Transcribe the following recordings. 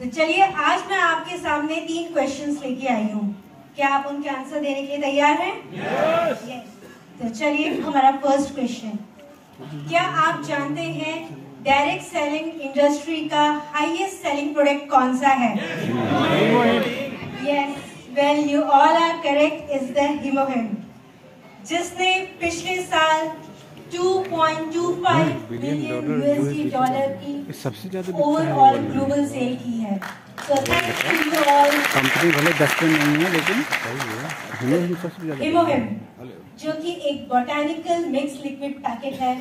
तो चलिए आज मैं आपके सामने तीन क्वेश्चंस लेके आई हूँ। क्या आप उनके आंसर देने के लिए तैयार हैं? Yes. yes. तो चलिए हमारा फ़र्स्ट क्वेश्चन क्या आप जानते हैं डायरेक्ट सेलिंग इंडस्ट्री का हाईएस्ट सेलिंग प्रोडक्ट कौन सा है? Yes well you all are correct is the हिमोहिम जिसने पिछले साल 2.25 बिलियन यूएसडी डॉलर की सबसे ज़्यादा ओवरऑल ग्लोबल सेल की है। कंपनी भले दस पे नहीं है लेकिन हिमोहिम जो कि एक बोटानिकल मिक्स लिक्विड पैकेट है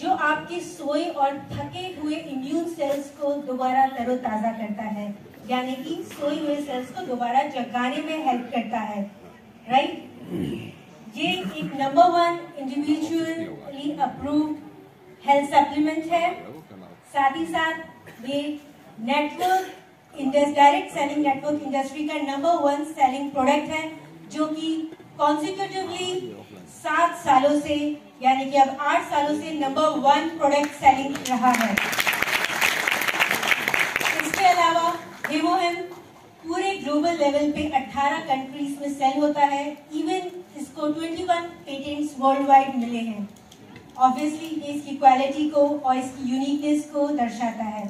जो आपके सोए और थके हुए इम्यून सेल्स को दोबारा तरोताजा करता है। यानी कि सोए हुए सेल्स को दोबारा जगाने में हेल्प करता है। राइट ये एक number one individually approved health supplement है। साथ ही साथ ये network direct selling network industry का नंबर वन सेलिंग प्रोडक्ट है, जो कि कॉन्सिक्यूटिवली सात सालों से, यानी कि अब आठ सालों से नंबर वन प्रोडक्ट सेलिंग रहा है। इसके अलावा हेमोहेम पूरे ग्लोबल लेवल पे 18 कंट्रीज़ में सेल होता है। इवन इसको 21 पेटेंट्स वर्ल्ड वाइड मिले हैं। ऑब्वियसली ये इसकी क्वालिटी को और इसकी यूनिकनेस को दर्शाता है।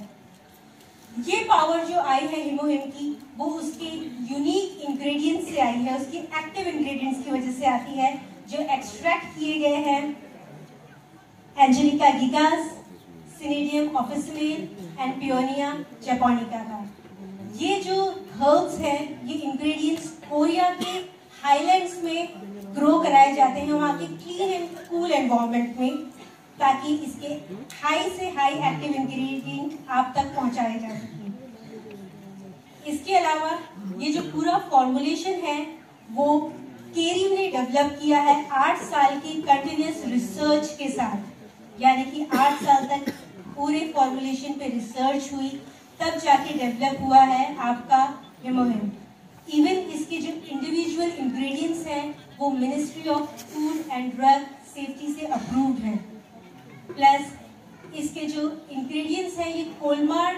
ये पावर जो आई है हिमोहिम की, वो उसके यूनिक इंग्रेडिएंट्स से आई है। उसके एक्टिव इंग्रेडिएंट्स की वजह से आती है, जो एक्सट्रैक्ट किए गए हैं Angelica gigas Cnidium officinale and Paeonia japonica का। ये जो हर्ब्स हैं, ये इंग्रेडिएंट्स कोरिया के हाईलैंड्स में ग्रो कराए जाते हैं, वहाँ के क्लीन एंड कूल एनवायरनमेंट में, ताकि इसके हाई से हाई एक्टिव इंग्रेडिएंट आप तक पहुँचाए जा सके। इसके अलावा ये जो पूरा फॉर्मुलेशन है, वो केरी ने डेवलप किया है आठ साल की कंटिन्यूस रिसर्च के साथ। यानी कि आठ साल तक पूरे फॉर्मुलेशन पे रिसर्च हुई। तब जाके डेवलप हुआ है आपका हिमोहिम इवन इसके जो इंडिविजुअल इंग्रेडिएंट्स हैं, वो ministry of food and drug safety से अप्रूव्ड हैं। प्लस इसके जो इंग्रेडिएंट्स हैं, ये कोलमार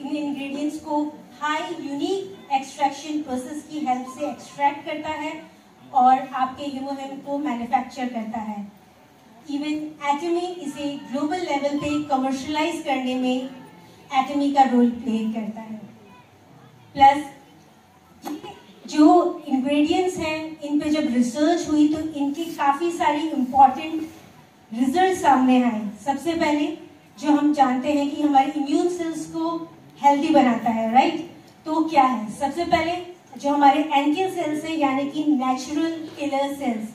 इन इंग्रेडिएंट्स को हाई यूनिक एक्सट्रैक्शन प्रोसेस की हेल्प से एक्सट्रैक्ट करता है और आपके हीमोहेम को मैन्युफैक्चर करता है। इवन एटमी इसे ग्लोबल लेवल पे कमर्शलाइज करने में एटमी का रोल प्ले करता है। प्लस जो इंग्रेडिएंट्स हैं, इन पे जब रिसर्च हुई तो इनकी काफ़ी सारी इंपॉर्टेंट रिज़ल्ट सामने आए। सबसे पहले जो हम जानते हैं कि हमारे इम्यून सेल्स को हेल्दी बनाता है राइट तो क्या है? सबसे पहले जो हमारे एंटी सेल्स हैं, यानी कि नेचुरल किलर सेल्स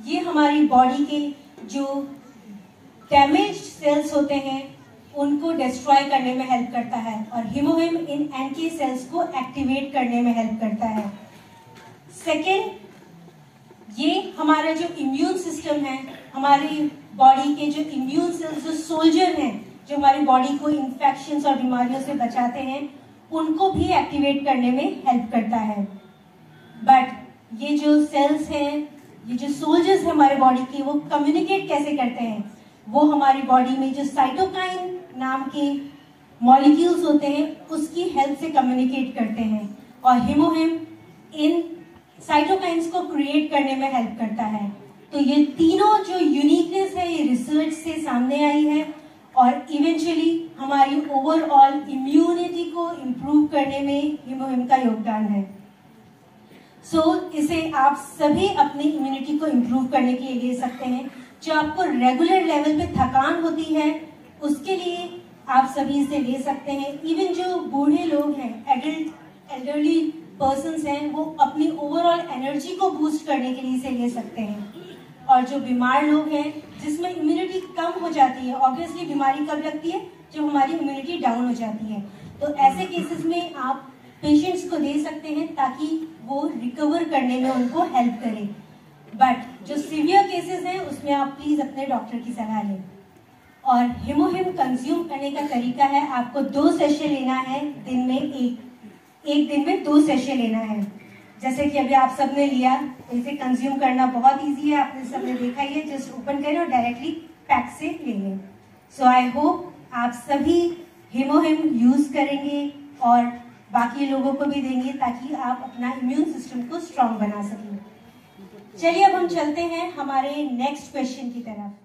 ये हमारी बॉडी के जो डैमेज सेल्स होते हैं उनको डिस्ट्रॉय करने में हेल्प करता है और हिमोहिम इन एंटी सेल्स को एक्टिवेट करने में हेल्प करता है। सेकेंड ये हमारा जो इम्यून सिस्टम है, हमारी बॉडी के जो इम्यून सेल्स जो सोल्जर हैं, जो हमारी बॉडी को इन्फेक्शन और बीमारियों से बचाते हैं, उनको भी एक्टिवेट करने में हेल्प करता है। बट ये जो सेल्स हैं, ये जो सोल्जर्स हैं हमारे बॉडी के, वो कम्युनिकेट कैसे करते हैं? वो हमारी बॉडी में जो साइटोकाइन नाम के मॉलिक्यूल्स होते हैं उसकी हेल्प से कम्युनिकेट करते हैं और हिमोहिम इन साइटोकाइंस को क्रिएट करने में हेल्प करता है। तो ये तीनों जो यूनिकनेस है ये रिसर्च से सामने आई है और इवेंचुअली हमारी ओवरऑल इम्यूनिटी को इम्प्रूव करने में हिमोहिम का योगदान है। सो so, इसे आप सभी अपनी इम्यूनिटी को इम्प्रूव करने के लिए ले सकते हैं। जो आपको रेगुलर लेवल पे थकान होती है उसके लिए आप सभी इसे ले सकते हैं। इवन जो बूढ़े लोग हैं एडल्ट एल्डरली पर्सन हैं, वो अपनी ओवरऑल एनर्जी को बूस्ट करने के लिए इसे ले सकते हैं। और जो बीमार लोग हैं, जिसमें इम्यूनिटी कम हो जाती है ऑब्वियसली बीमारी कब लगती है? जब हमारी इम्यूनिटी डाउन हो जाती है। तो ऐसे केसेस में आप पेशेंट्स को दे सकते हैं ताकि वो रिकवर करने में उनको हेल्प करे। बट जो सीवियर केसेस हैं, उसमें आप प्लीज़ अपने डॉक्टर की सलाह लें। और हिमोहिम कंज्यूम करने का तरीका है, आपको दो सेशन लेना है, दिन में एक एक दिन में दो सेशन लेना है। जैसे कि अभी आप सबने लिया, इसे कंज्यूम करना बहुत इजी है, आपने सबने देखा ही है जस्ट ओपन करें और डायरेक्टली पैक से ले लें। सो आई होप आप सभी हिमोहिम यूज़ करेंगे और बाकी लोगों को भी देंगे ताकि आप अपना इम्यून सिस्टम को स्ट्रांग बना सकें। चलिए, अब हम चलते हैं हमारे नेक्स्ट क्वेश्चन की तरफ़।